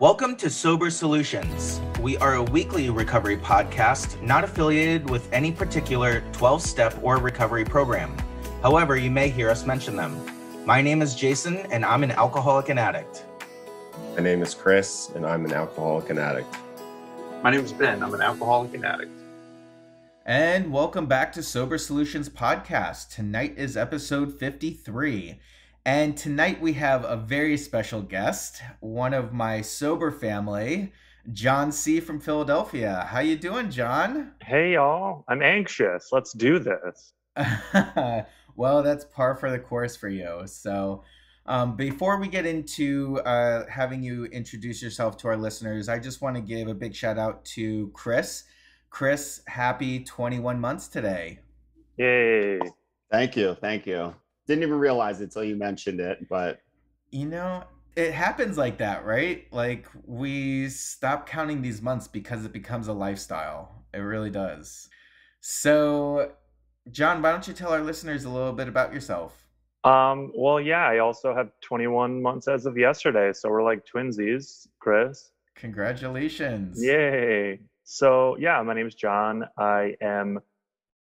Welcome to Sober Solutions. We are a weekly recovery podcast not affiliated with any particular 12 step or recovery program. However, you may hear us mention them. My name is Jason, and I'm an alcoholic and addict. My name is Chris, and I'm an alcoholic and addict. My name is Ben. I'm an alcoholic and addict. And welcome back to Sober Solutions Podcast. Tonight is episode 53. And tonight we have a very special guest, one of my sober family, John C from Philadelphia. How you doing, John? Hey y'all. I'm anxious. Let's do this. well, that's par for the course for you. So, um, before we get into uh, having you introduce yourself to our listeners, I just want to give a big shout out to Chris. Chris, happy 21 months today. Yay. Thank you. Thank you. Didn't even realize it until you mentioned it, but you know, it happens like that, right? Like we stop counting these months because it becomes a lifestyle. It really does. So, John, why don't you tell our listeners a little bit about yourself? Um, well, yeah, I also have 21 months as of yesterday, so we're like twinsies, Chris. Congratulations. Yay. So, yeah, my name is John. I am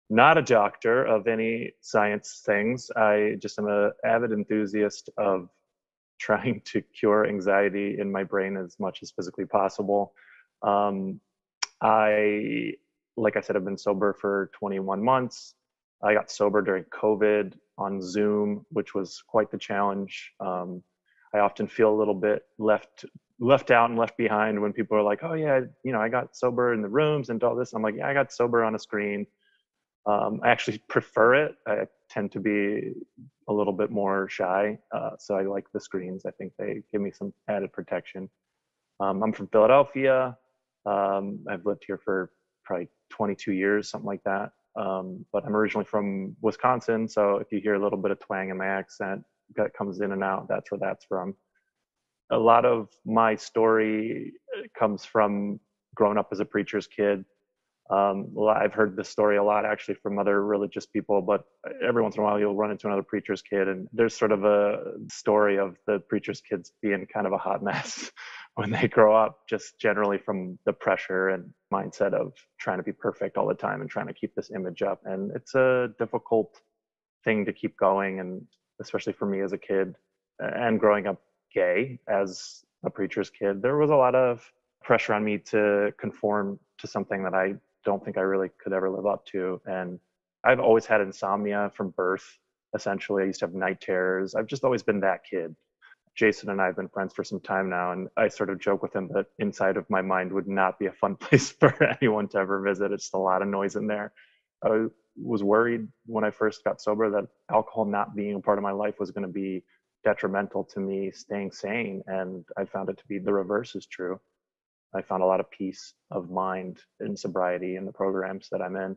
not a doctor of any science things. I just am an avid enthusiast of trying to cure anxiety in my brain as much as physically possible. Um, I, like I said, I've been sober for 21 months. I got sober during COVID on Zoom, which was quite the challenge. Um, I often feel a little bit left left out and left behind when people are like, "Oh yeah, you know, I got sober in the rooms and all this." I'm like, "Yeah, I got sober on a screen." Um, I actually prefer it. I tend to be a little bit more shy, uh, so I like the screens. I think they give me some added protection. Um, I'm from Philadelphia. Um, I've lived here for probably 22 years, something like that. Um, but I'm originally from Wisconsin, so if you hear a little bit of twang in my accent that comes in and out, that's where that's from. A lot of my story uh, comes from growing up as a preacher's kid um, I've heard this story a lot actually from other religious people, but every once in a while you'll run into another preacher's kid, and there's sort of a story of the preacher's kids being kind of a hot mess when they grow up, just generally from the pressure and mindset of trying to be perfect all the time and trying to keep this image up. And it's a difficult thing to keep going, and especially for me as a kid and growing up gay as a preacher's kid, there was a lot of pressure on me to conform to something that I don't think I really could ever live up to. And I've always had insomnia from birth. Essentially, I used to have night terrors. I've just always been that kid. Jason and I have been friends for some time now, and I sort of joke with him that inside of my mind would not be a fun place for anyone to ever visit. It's just a lot of noise in there. I was worried when I first got sober that alcohol not being a part of my life was going to be detrimental to me staying sane, and I found it to be the reverse is true. I found a lot of peace of mind in sobriety in the programs that I'm in.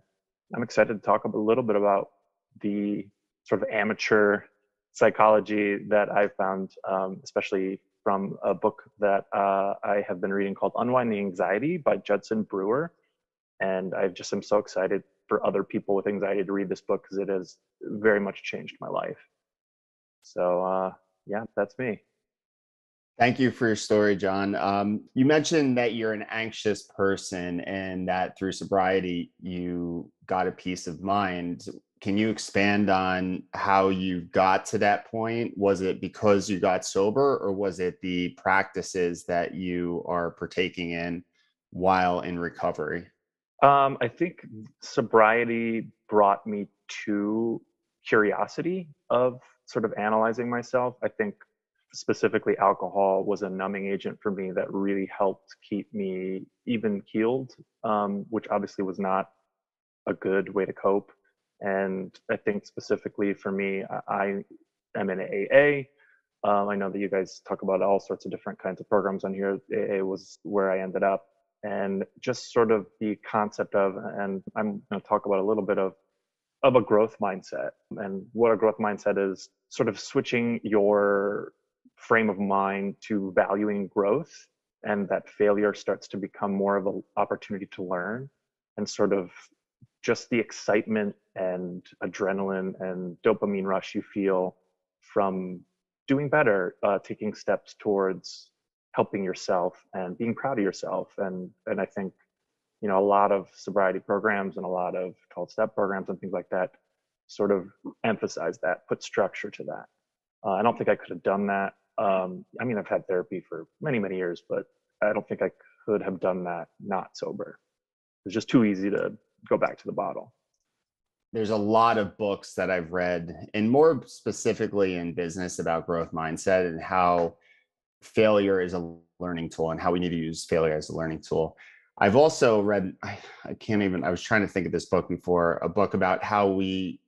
I'm excited to talk a little bit about the sort of amateur psychology that I've found, um, especially from a book that uh, I have been reading called Unwinding Anxiety by Judson Brewer. And I just am so excited for other people with anxiety to read this book because it has very much changed my life. So, uh, yeah, that's me. Thank you for your story, John. Um, you mentioned that you're an anxious person and that through sobriety, you got a peace of mind. Can you expand on how you got to that point? Was it because you got sober, or was it the practices that you are partaking in while in recovery? Um, I think sobriety brought me to curiosity of sort of analyzing myself. I think specifically alcohol was a numbing agent for me that really helped keep me even keeled, um, which obviously was not a good way to cope. And I think specifically for me, I, am in AA. Um, I know that you guys talk about all sorts of different kinds of programs on here. AA was where I ended up. And just sort of the concept of, and I'm going to talk about a little bit of, of a growth mindset. And what a growth mindset is sort of switching your frame of mind to valuing growth and that failure starts to become more of an opportunity to learn and sort of just the excitement and adrenaline and dopamine rush you feel from doing better uh, taking steps towards helping yourself and being proud of yourself. And and I think, you know, a lot of sobriety programs and a lot of 12 step programs and things like that sort of emphasize that, put structure to that. Uh, I don't think I could have done that. Um, I mean, I've had therapy for many, many years, but I don't think I could have done that not sober. It's just too easy to go back to the bottle. There's a lot of books that I've read, and more specifically in business about growth mindset and how failure is a learning tool and how we need to use failure as a learning tool. I've also read, I, I can't even, I was trying to think of this book before, a book about how we,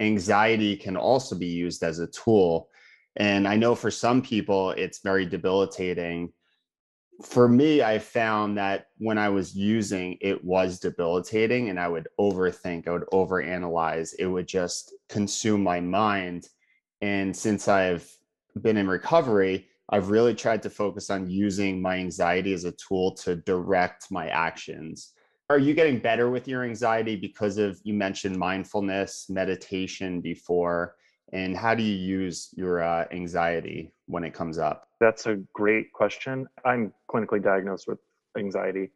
anxiety can also be used as a tool. And I know for some people, it's very debilitating for me, I found that when I was using, it was debilitating and I would overthink, I would overanalyze, it would just consume my mind. And since I've been in recovery, I've really tried to focus on using my anxiety as a tool to direct my actions. Are you getting better with your anxiety because of you mentioned mindfulness, meditation before? And how do you use your uh, anxiety when it comes up? That's a great question. I'm clinically diagnosed with anxiety.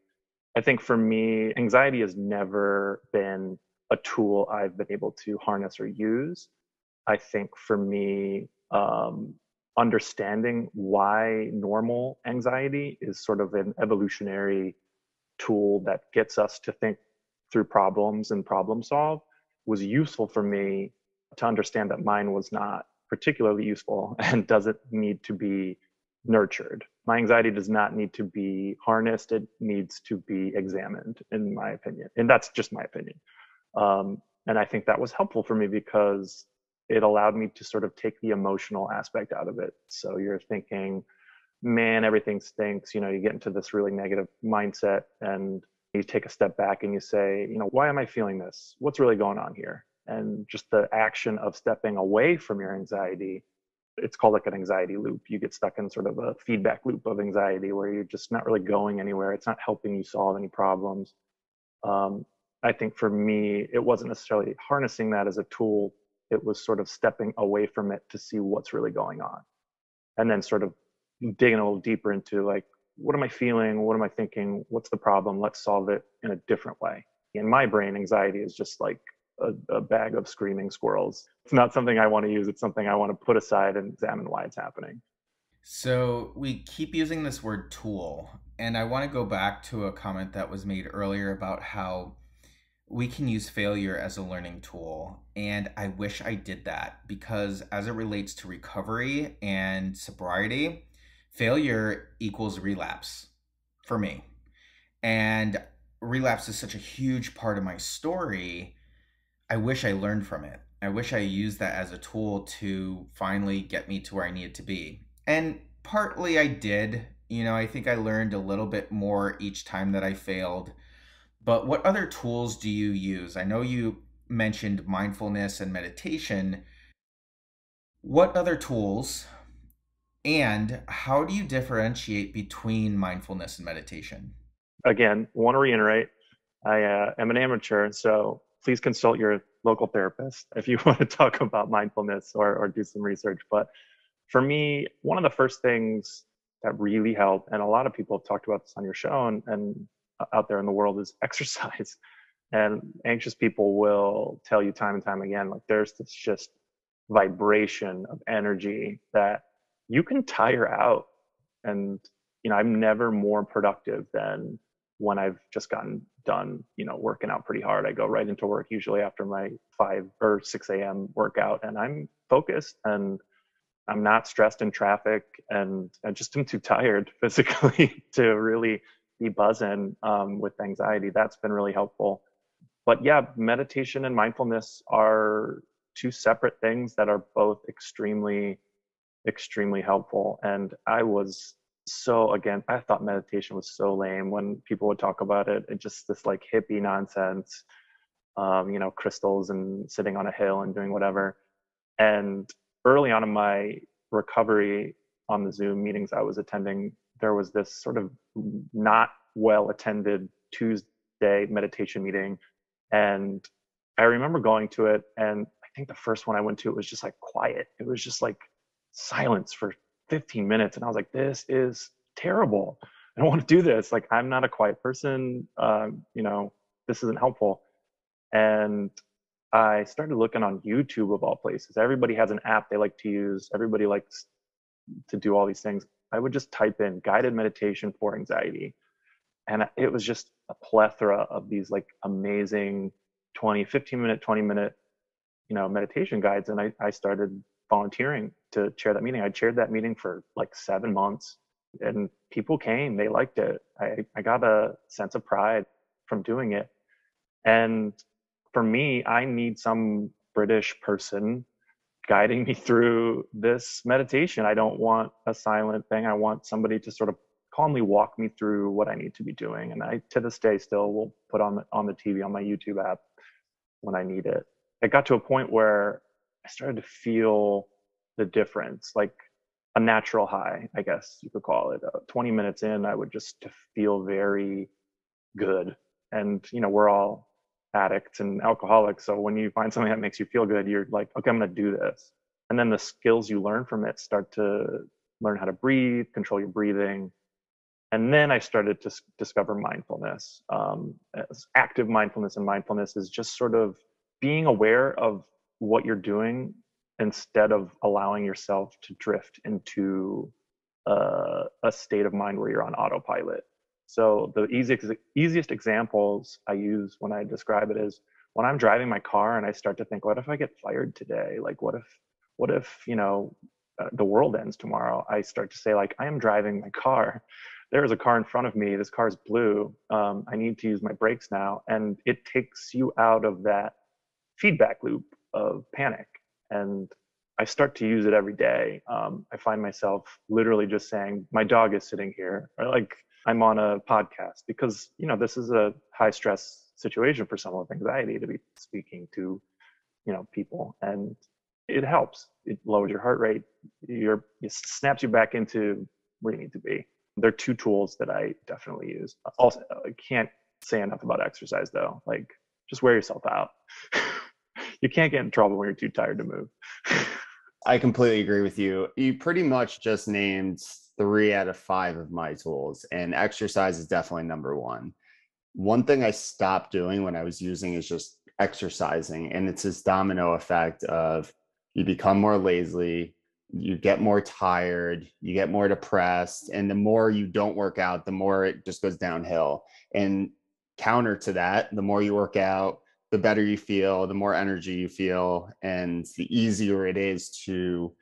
I think for me, anxiety has never been a tool I've been able to harness or use. I think for me, um, understanding why normal anxiety is sort of an evolutionary tool that gets us to think through problems and problem solve was useful for me to understand that mine was not particularly useful and doesn't need to be nurtured. My anxiety does not need to be harnessed, it needs to be examined, in my opinion. And that's just my opinion. Um, and I think that was helpful for me because it allowed me to sort of take the emotional aspect out of it. So you're thinking, man, everything stinks. You know, you get into this really negative mindset and you take a step back and you say, you know, why am I feeling this? What's really going on here? And just the action of stepping away from your anxiety it's called like an anxiety loop. You get stuck in sort of a feedback loop of anxiety where you're just not really going anywhere. It's not helping you solve any problems. Um, i think for me it wasn't necessarily harnessing that as a tool. It was sort of stepping away from it to see what's really going on and then sort of digging a little deeper into like what am i feeling? What am i thinking? What's the problem? Let's solve it in a different way. In my brain anxiety is just like a, a, bag of screaming squirrels. It's not something I want to use. It's something I want to put aside and examine why it's happening. So we keep using this word tool, and I want to go back to a comment that was made earlier about how we can use failure as a learning tool. And I wish I did that because as it relates to recovery and sobriety, failure equals relapse for me. And relapse is such a huge part of my story I wish I learned from it. I wish I used that as a tool to finally get me to where I needed to be. And partly I did. You know, I think I learned a little bit more each time that I failed. But what other tools do you use? I know you mentioned mindfulness and meditation. What other tools and how do you differentiate between mindfulness and meditation? Again, want to reiterate I uh, am an amateur, so please consult your local therapist if you want to talk about mindfulness or, or do some research. But for me, one of the first things that really help, and a lot of people have talked about this on your show and, and out there in the world, is exercise. And anxious people will tell you time and time again, like there's this just vibration of energy that you can tire out. And, you know, I'm never more productive than when I've just gotten done, you know, working out pretty hard. I go right into work usually after my 5 or 6 a.m. workout and I'm focused and I'm not stressed in traffic and I just am too tired physically to really be buzzing um, with anxiety. That's been really helpful. But yeah, meditation and mindfulness are two separate things that are both extremely, extremely helpful. And I was so again i thought meditation was so lame when people would talk about it. It just this like hippie nonsense um, you know crystals and sitting on a hill and doing whatever. And early on in my recovery on the zoom meetings i was attending there was this sort of not well attended tuesday meditation meeting. And i remember going to it and i think the first one i went to it was just like quiet. It was just like silence for 15 minutes and i was like this is terrible. I don't want to do this. Like, I'm not a quiet person. Um, you know, this isn't helpful. And I started looking on YouTube of all places. Everybody has an app they like to use. Everybody likes to do all these things. I would just type in guided meditation for anxiety. And it was just a plethora of these like amazing 20, 15 minute, 20 minute, you know, meditation guides. And I, I started volunteering to chair that meeting. I chaired that meeting for like seven months and people came, they liked it. I, I got a sense of pride from doing it. And for me, I need some British person guiding me through this meditation. I don't want a silent thing. I want somebody to sort of calmly walk me through what I need to be doing. And I, to this day, still will put on the, on the TV on my YouTube app when I need it. It got to a point where I started to feel the difference, like a natural high, I guess you could call it. Uh, 20 minutes in, I would just feel very good. And, you know, we're all addicts and alcoholics. So when you find something that makes you feel good, you're like, okay, I'm going to do this. And then the skills you learn from it start to learn how to breathe, control your breathing. And then I started to discover mindfulness. Um, active mindfulness and mindfulness is just sort of being aware of what you're doing instead of allowing yourself to drift into uh, a state of mind where you're on autopilot. So the easiest easiest examples I use when I describe it is when I'm driving my car and I start to think, what if I get fired today? Like, what if, what if you know, uh, the world ends tomorrow? I start to say, like, I am driving my car. There is a car in front of me. This car is blue. Um, I need to use my brakes now, and it takes you out of that feedback loop of panic. And I start to use it every day. Um, I find myself literally just saying, "My dog is sitting here," or like I'm on a podcast because you know this is a high stress situation for someone with anxiety to be speaking to you know people and it helps. It lowers your heart rate. Your it snaps you back into where you need to be. There are two tools that i definitely use. Also i can't say enough about exercise though. Like just wear yourself out you can't get in trouble when you're too tired to move i completely agree with you you pretty much just named three out of five of my tools, and exercise is definitely number one. One thing I stopped doing when I was using is just exercising, and it's this domino effect of you become more lazy, you get more tired, you get more depressed, and the more you don't work out, the more it just goes downhill. And counter to that, the more you work out, the better you feel, the more energy you feel, and the easier it is to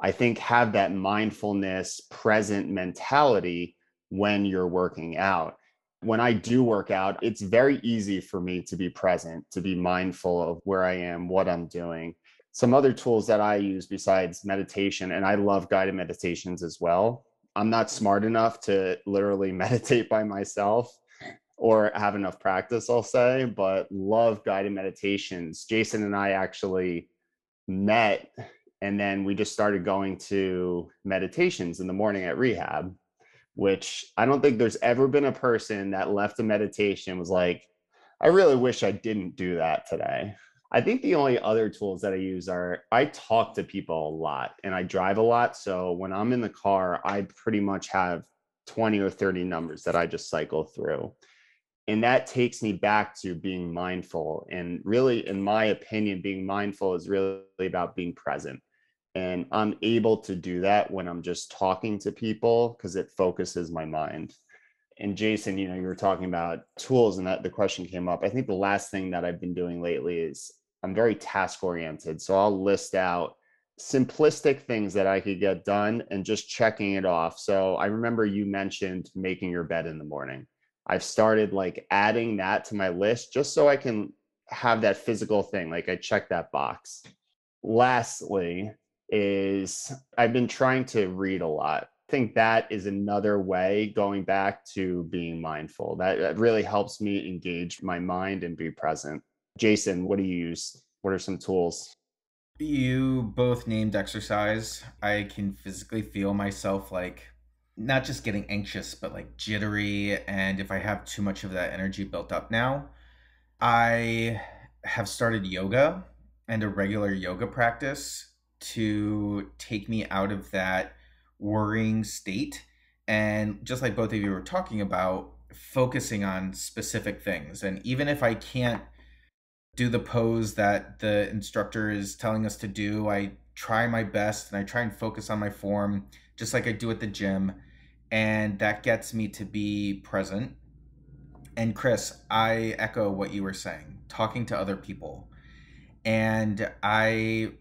I think have that mindfulness present mentality when you're working out. When I do work out, it's very easy for me to be present, to be mindful of where I am, what I'm doing. Some other tools that I use besides meditation, and I love guided meditations as well. I'm not smart enough to literally meditate by myself or have enough practice, I'll say, but love guided meditations. Jason and I actually met and then we just started going to meditations in the morning at rehab which i don't think there's ever been a person that left a meditation was like i really wish i didn't do that today i think the only other tools that i use are i talk to people a lot and i drive a lot so when i'm in the car i pretty much have 20 or 30 numbers that i just cycle through and that takes me back to being mindful. And really in my opinion being mindful is really about being present. And i'm able to do that when i'm just talking to people because it focuses my mind. And jason you know you were talking about tools and that the question came up. I think the last thing that i've been doing lately is i'm very task oriented. So i'll list out simplistic things that i could get done and just checking it off. So i remember you mentioned making your bed in the morning i've started like adding that to my list just so i can have that physical thing like i check that box lastly is I've been trying to read a lot. I think that is another way going back to being mindful. That, that really helps me engage my mind and be present. Jason, what do you use? What are some tools? You both named exercise. I can physically feel myself like not just getting anxious, but like jittery. And if I have too much of that energy built up now, I have started yoga and a regular yoga practice to take me out of that worrying state and just like both of you were talking about focusing on specific things and even if i can't do the pose that the instructor is telling us to do i try my best and i try and focus on my form just like i do at the gym and that gets me to be present. And chris i echo what you were saying talking to other people. And i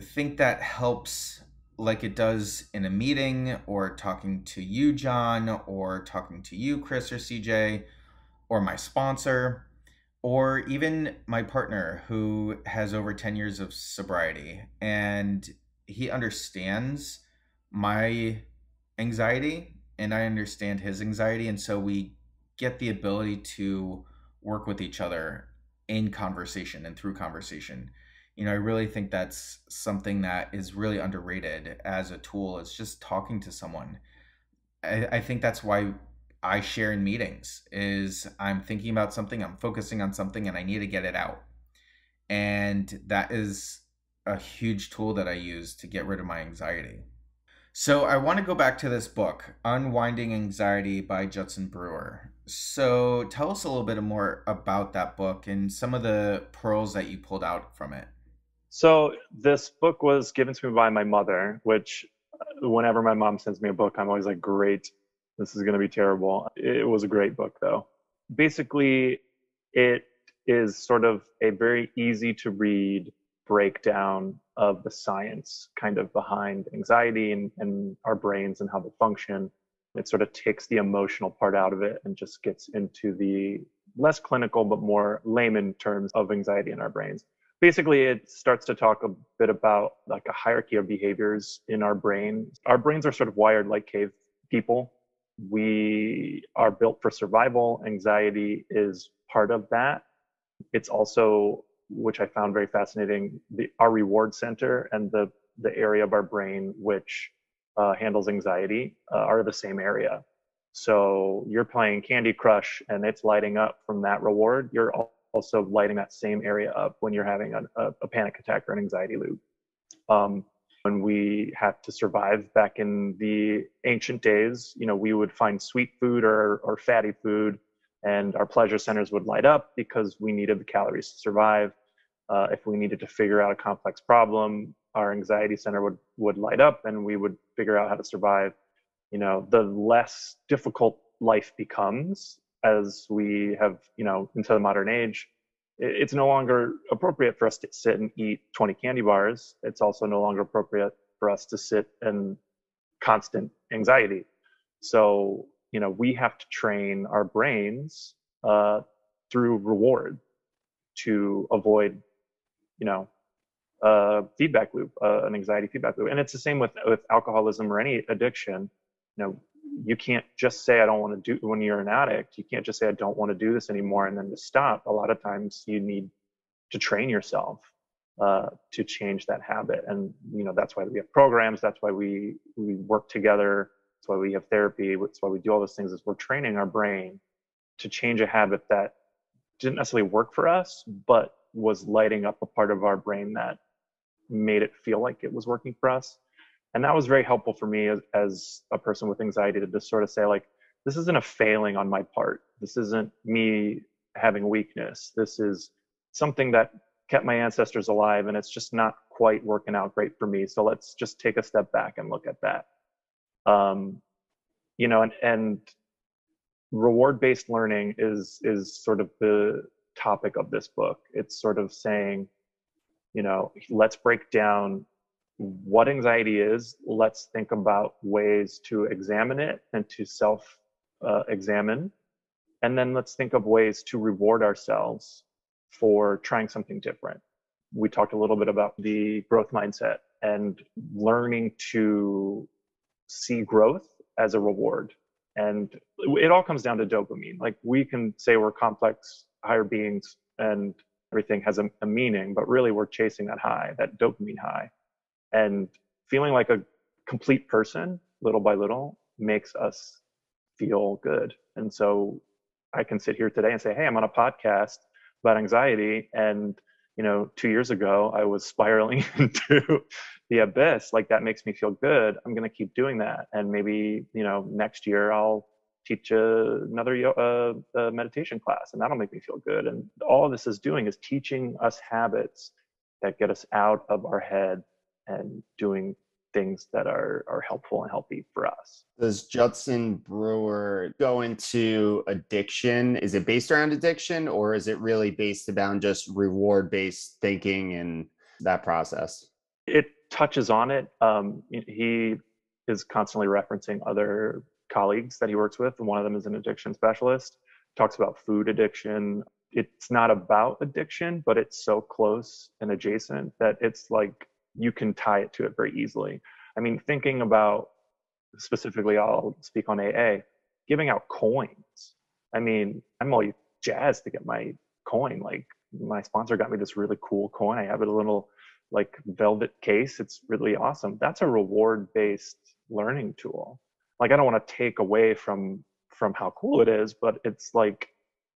think that helps like it does in a meeting or talking to you, John, or talking to you, Chris or CJ, or my sponsor, or even my partner who has over 10 years of sobriety. And he understands my anxiety and I understand his anxiety. And so we get the ability to work with each other in conversation and through conversation. You know i really think that's something that is really underrated as a tool It's just talking to someone. I, I, think that's why i share in meetings is i'm thinking about something i'm focusing on something and i need to get it out. And that is a huge tool that i use to get rid of my anxiety so i want to go back to this book unwinding anxiety by judson brewer so tell us a little bit more about that book and some of the pearls that you pulled out from it so this book was given to me by my mother, which uh, whenever my mom sends me a book, I'm always like, great, this is going to be terrible. It was a great book though. Basically, it is sort of a very easy to read breakdown of the science kind of behind anxiety and, and our brains and how they function. It sort of takes the emotional part out of it and just gets into the less clinical but more layman terms of anxiety in our brains. Basically it starts to talk a bit about like a hierarchy of behaviors in our brain. Our brains are sort of wired like cave people. We are built for survival. Anxiety is part of that. It's also which i found very fascinating the, our reward center and the the area of our brain which uh, handles anxiety uh, are the same area so you're playing candy crush and it's lighting up from that reward you're also lighting that same area up when you're having a, a, panic attack or an anxiety loop. Um, when we had to survive back in the ancient days, you know, we would find sweet food or, or fatty food, and our pleasure centers would light up because we needed the calories to survive. Uh, if we needed to figure out a complex problem, our anxiety center would would light up, and we would figure out how to survive. You know, the less difficult life becomes, as we have, you know, into the modern age, it's no longer appropriate for us to sit and eat 20 candy bars. It's also no longer appropriate for us to sit in constant anxiety. So, you know, we have to train our brains uh, through reward to avoid, you know, a feedback loop, uh, an anxiety feedback loop. And it's the same with with alcoholism or any addiction. You know, you can't just say i don't want to do when you're an addict you can't just say i don't want to do this anymore and then to stop a lot of times you need to train yourself uh, to change that habit and you know that's why we have programs that's why we we work together that's why we have therapy that's why we do all those things is we're training our brain to change a habit that didn't necessarily work for us but was lighting up a part of our brain that made it feel like it was working for us. And that was very helpful for me as, as a person with anxiety to just sort of say like this isn't a failing on my part. This isn't me having weakness. This is something that kept my ancestors alive and it's just not quite working out great for me. So let's just take a step back and look at that. Um, you know and, and reward based learning is is sort of the topic of this book it's sort of saying you know let's break down what anxiety is, let's think about ways to examine it and to self uh, examine. And then let's think of ways to reward ourselves for trying something different. We talked a little bit about the growth mindset and learning to see growth as a reward. And it all comes down to dopamine. Like we can say we're complex, higher beings, and everything has a, a meaning, but really we're chasing that high, that dopamine high. And feeling like a complete person little by little makes us feel good. And so i can sit here today and say hey i'm on a podcast about anxiety. And you know two years ago i was spiraling into the abyss. Like that makes me feel good. I'm going to keep doing that. And maybe you know next year i'll teach a, another uh, a meditation class and that'll make me feel good and all this is doing is teaching us habits that get us out of our head and doing things that are are helpful and healthy for us. Does Judson Brewer go into addiction? Is it based around addiction or is it really based around just reward based thinking and that process? It touches on it. Um, he is constantly referencing other colleagues that he works with. And one of them is an addiction specialist. Talks about food addiction. It's not about addiction, but it's so close and adjacent that it's like you can tie it to it very easily. I mean, thinking about specifically, I'll speak on AA, giving out coins. I mean, I'm all jazzed to get my coin. Like, my sponsor got me this really cool coin. I have it a little like velvet case. It's really awesome. That's a reward based learning tool. Like, I don't want to take away from from how cool it is, but it's like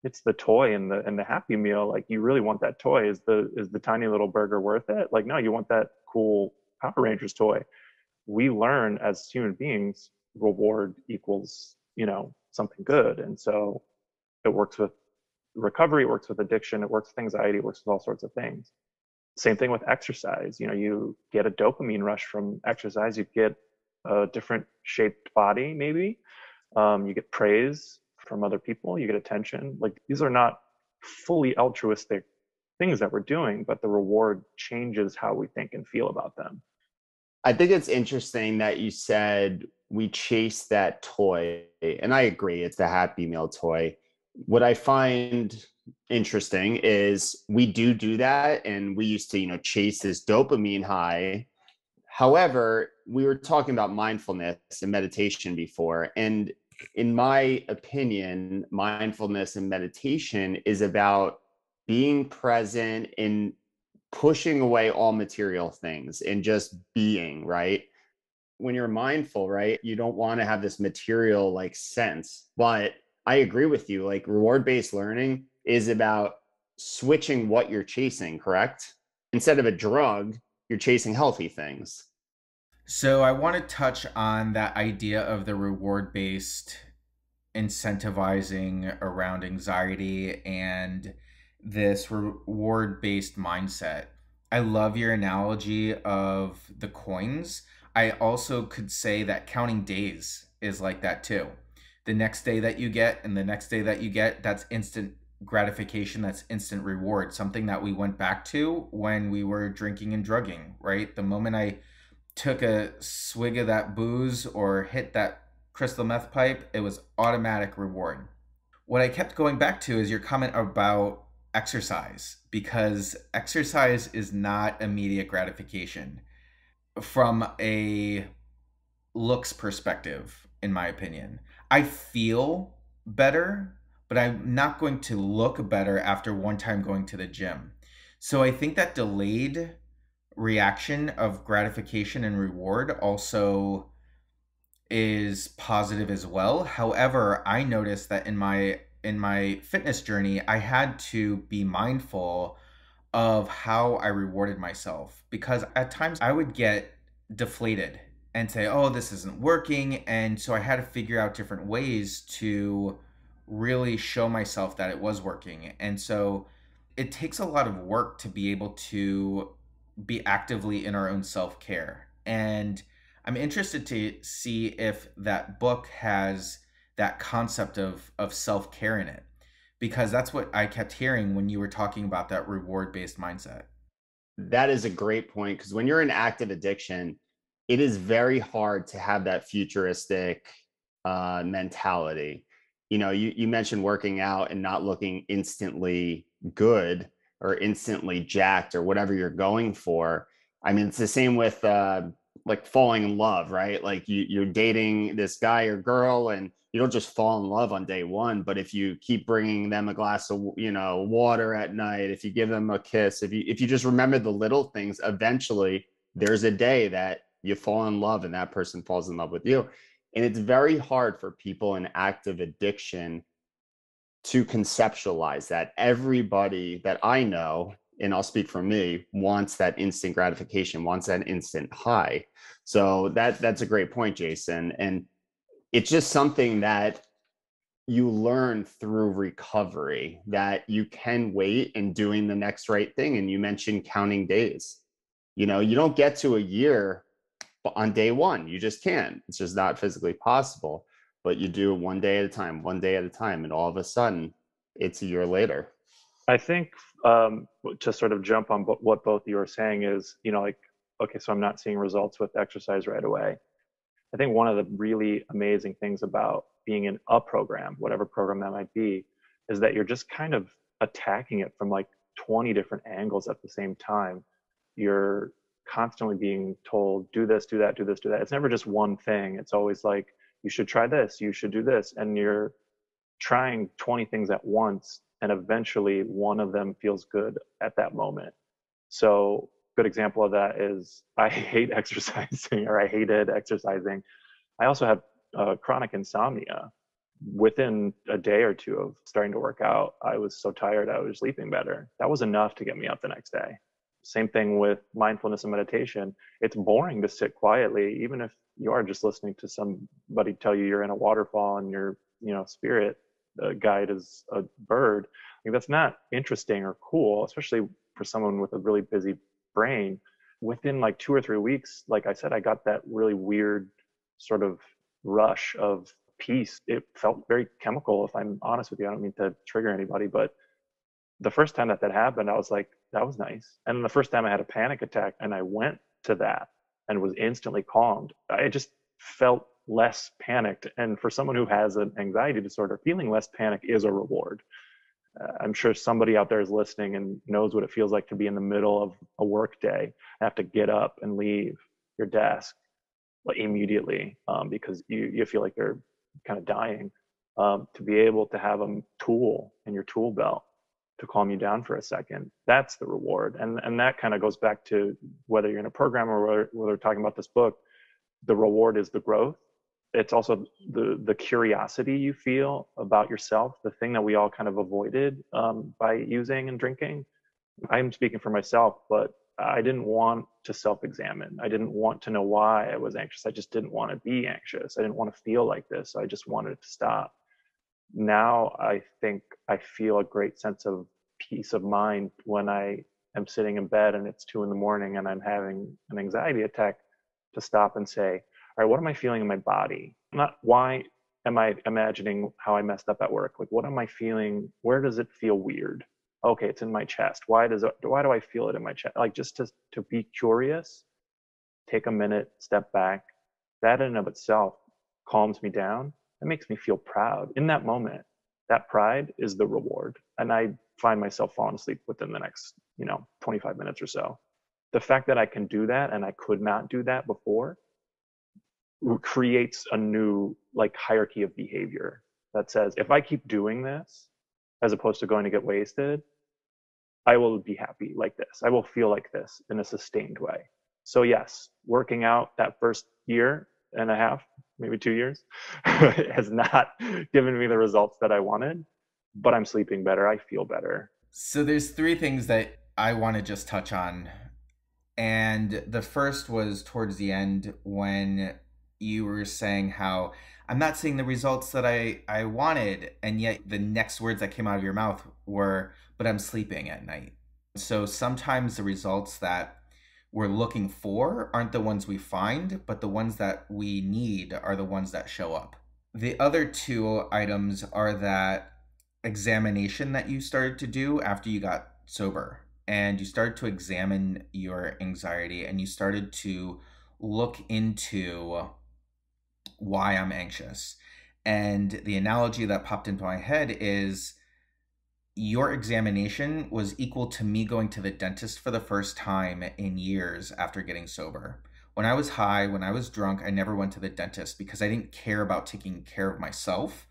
it's the toy and the and the happy meal like you really want that toy. Is the is the tiny little burger worth it? Like no you want that cool power rangers toy. We learn as human beings reward equals you know something good. And so it works with recovery it works with addiction it works with anxiety it works with all sorts of things. Same thing with exercise. You know you get a dopamine rush from exercise you get a different shaped body maybe um, you get praise from other people, you get attention. Like these are not fully altruistic things that we're doing, but the reward changes how we think and feel about them. I think it's interesting that you said we chase that toy, and I agree, it's the Happy Meal toy. What I find interesting is we do do that, and we used to, you know, chase this dopamine high. However, we were talking about mindfulness and meditation before, and in my opinion, mindfulness and meditation is about being present and pushing away all material things and just being, right? When you're mindful, right, you don't want to have this material like sense. But I agree with you. Like reward based learning is about switching what you're chasing, correct? Instead of a drug, you're chasing healthy things. So I want to touch on that idea of the reward based incentivizing around anxiety and this reward based mindset. I love your analogy of the coins. I also could say that counting days is like that too. The next day that you get and the next day that you get, that's instant gratification, that's instant reward, something that we went back to when we were drinking and drugging, right? The moment I took a swig of that booze or hit that crystal meth pipe, it was automatic reward. What I kept going back to is your comment about exercise, because exercise is not immediate gratification from a looks perspective, in my opinion. I feel better, but I'm not going to look better after one time going to the gym. So I think that delayed reaction of gratification and reward also is positive as well. However, I noticed that in my in my fitness journey, I had to be mindful of how I rewarded myself because at times I would get deflated and say, "Oh, this isn't working." And so I had to figure out different ways to really show myself that it was working. And so it takes a lot of work to be able to be actively in our own self care. And I'm interested to see if that book has that concept of of self care in it, because that's what I kept hearing when you were talking about that reward based mindset. That is a great point because when you're in active addiction, it is very hard to have that futuristic uh, mentality. You know, you you mentioned working out and not looking instantly good or instantly jacked or whatever you're going for. I mean, it's the same with uh, like falling in love, right? Like you, you're dating this guy or girl, and you don't just fall in love on day one. But if you keep bringing them a glass of, you know, water at night, if you give them a kiss, if you if you just remember the little things, eventually there's a day that you fall in love and that person falls in love with you. And it's very hard for people in active addiction to conceptualize that everybody that I know and I'll speak for me, wants that instant gratification, wants that instant high. So that that's a great point, Jason. And it's just something that you learn through recovery that you can wait and doing the next right thing. And you mentioned counting days. You know, you don't get to a year on day one. You just can't. It's just not physically possible. But you do one day at a time, one day at a time, and all of a sudden, it's a year later. I think um, to sort of jump on what both you are saying is, you know, like, okay, so I'm not seeing results with exercise right away. I think one of the really amazing things about being in a program, whatever program that might be, is that you're just kind of attacking it from like 20 different angles at the same time. You're constantly being told, do this, do that, do this, do that. It's never just one thing. It's always like, you should try this, you should do this. And you're trying 20 things at once. And eventually one of them feels good at that moment. So, good example of that is I hate exercising or I hated exercising. I also have uh, chronic insomnia. Within a day or two of starting to work out, I was so tired I was sleeping better. That was enough to get me up the next day. Same thing with mindfulness and meditation. It's boring to sit quietly, even if you are just listening to somebody tell you you're in a waterfall and your, you know, spirit uh, guide is a bird. Like that's not interesting or cool, especially for someone with a really busy brain. Within like two or three weeks, like I said, I got that really weird sort of rush of peace. It felt very chemical, if I'm honest with you. I don't mean to trigger anybody, but the first time that that happened, I was like, that was nice. And the first time I had a panic attack and I went to that and was instantly calmed, I just felt less panicked. And for someone who has an anxiety disorder, feeling less panic is a reward. Uh, I'm sure somebody out there is listening and knows what it feels like to be in the middle of a work day, have to get up and leave your desk immediately um, because you, you feel like you're kind of dying. Um, to be able to have a tool in your tool belt to calm you down for a second, that's the reward. And, and that kind of goes back to whether you're in a program or whether, whether we're talking about this book, the reward is the growth. It's also the, the curiosity you feel about yourself, the thing that we all kind of avoided um, by using and drinking. I'm speaking for myself, but I didn't want to self examine. I didn't want to know why I was anxious. I just didn't want to be anxious. I didn't want to feel like this. I just wanted to stop. Now I think I feel a great sense of peace of mind when I am sitting in bed and it's two in the morning and I'm having an anxiety attack to stop and say, all right, what am I feeling in my body? Not why am I imagining how I messed up at work? Like, what am I feeling? Where does it feel weird? okay it's in my chest why does it why do i feel it in my chest like just to to be curious take a minute step back that in and of itself calms me down it makes me feel proud in that moment that pride is the reward and i find myself falling asleep within the next you know 25 minutes or so the fact that i can do that and i could not do that before creates a new like hierarchy of behavior that says if i keep doing this as opposed to going to get wasted, I will be happy like this. I will feel like this in a sustained way. So, yes, working out that first year and a half, maybe two years, has not given me the results that I wanted, but I'm sleeping better. I feel better. So, there's three things that I want to just touch on. And the first was towards the end when you were saying how I'm not seeing the results that I, I wanted. And yet the next words that came out of your mouth were, but I'm sleeping at night. So sometimes the results that we're looking for aren't the ones we find, but the ones that we need are the ones that show up. The other two items are that examination that you started to do after you got sober and you started to examine your anxiety and you started to look into why I'm anxious. And the analogy that popped into my head is your examination was equal to me going to the dentist for the first time in years after getting sober. When I was high, when I was drunk, I never went to the dentist because I didn't care about taking care of myself.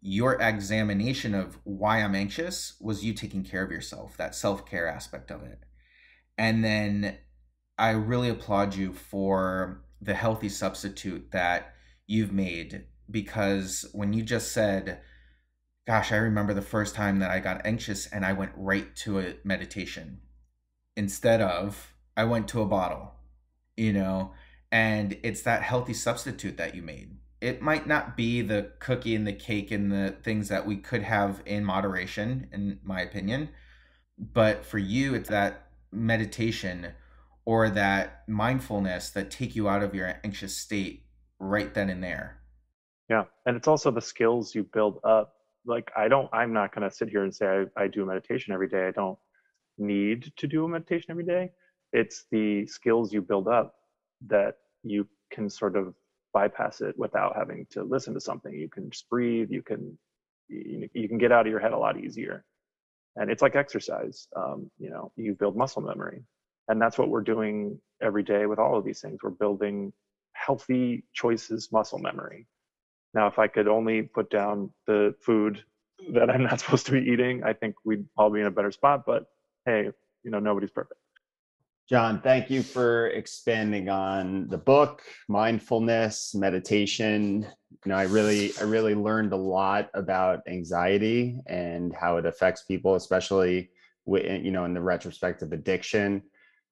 Your examination of why I'm anxious was you taking care of yourself, that self care aspect of it. And then I really applaud you for the healthy substitute that you've made because when you just said, Gosh, I remember the first time that I got anxious and I went right to a meditation. instead of I went to a bottle, you know, and it's that healthy substitute that you made. It might not be the cookie and the cake and the things that we could have in moderation, in my opinion, but for you, it's that meditation or that mindfulness that take you out of your anxious state right then and there. Yeah. And it's also the skills you build up. Like, I don't, I'm not going to sit here and say I, I do meditation every day. I don't need to do a meditation every day. It's the skills you build up that you can sort of bypass it without having to listen to something. You can just breathe. You can, you, can get out of your head a lot easier. And it's like exercise. Um, you know, you build muscle memory. And that's what we're doing every day with all of these things. We're building healthy choices muscle memory. Now, if I could only put down the food that I'm not supposed to be eating, I think we'd all be in a better spot. But hey, you know, nobody's perfect. John, thank you for expanding on the book, mindfulness, meditation. You know, I really, I really learned a lot about anxiety and how it affects people, especially, with, you know, in the retrospect of addiction.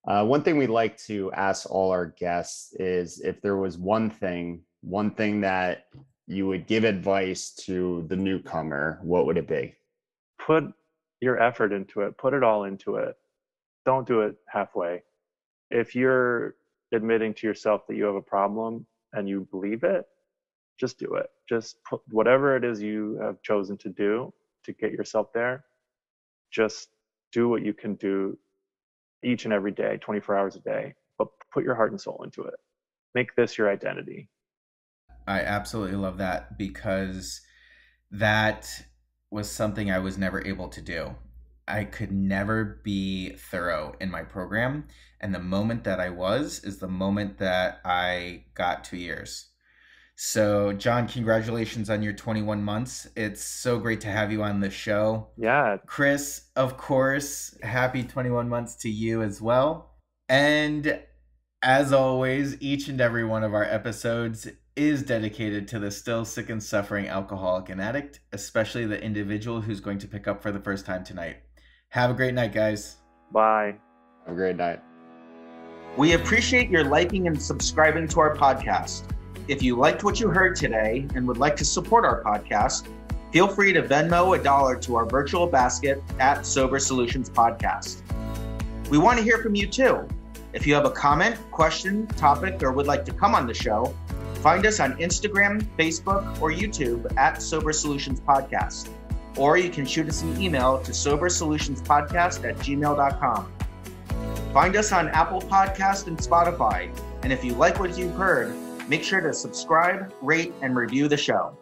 Uh, one thing we like to ask all our guests is if there was one thing, one thing that you would give advice to the newcomer, what would it be? Put your effort into it, put it all into it. Don't do it halfway. If you're admitting to yourself that you have a problem and you believe it, just do it. Just put whatever it is you have chosen to do to get yourself there, just do what you can do each and every day, 24 hours a day, but put your heart and soul into it. Make this your identity. I absolutely love that because that was something I was never able to do. I could never be thorough in my program. And the moment that I was is the moment that I got two years. So, John, congratulations on your 21 months. It's so great to have you on the show. Yeah. Chris, of course, happy 21 months to you as well. And as always, each and every one of our episodes is dedicated to the still sick and suffering alcoholic and addict, especially the individual who's going to pick up for the first time tonight. Have a great night, guys. Bye. Have a great night. We appreciate your liking and subscribing to our podcast. If you liked what you heard today and would like to support our podcast, feel free to Venmo a dollar to our virtual basket at Sober Solutions Podcast. We want to hear from you too. If you have a comment, question, topic, or would like to come on the show, find us on Instagram, Facebook, or YouTube at Sober Solutions Podcast. Or you can shoot us an email to sobersolutionspodcast at gmail.com. Find us on Apple Podcast and Spotify. And if you like what you've heard, Make sure to subscribe, rate, and review the show.